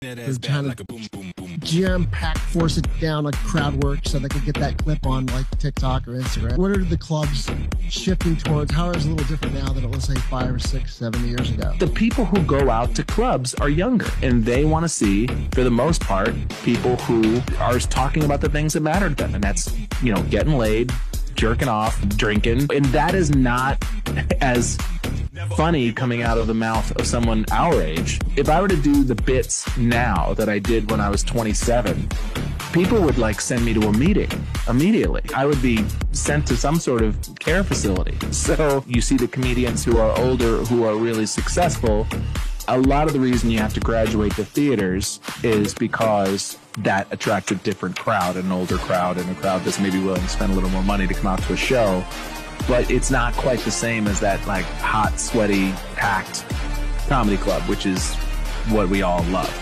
They're trying to jam pack, force it down like crowd work so they can get that clip on like TikTok or Instagram. What are the clubs shifting towards? How is it a little different now than it was, say, five or six, seven years ago? The people who go out to clubs are younger and they want to see, for the most part, people who are talking about the things that matter to them. And that's, you know, getting laid, jerking off, drinking. And that is not as funny coming out of the mouth of someone our age. If I were to do the bits now that I did when I was 27, people would like send me to a meeting immediately. I would be sent to some sort of care facility. So you see the comedians who are older, who are really successful. A lot of the reason you have to graduate the theaters is because that attracts a different crowd, an older crowd, and a crowd that's maybe willing to spend a little more money to come out to a show but it's not quite the same as that like hot, sweaty, packed comedy club, which is what we all love.